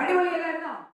U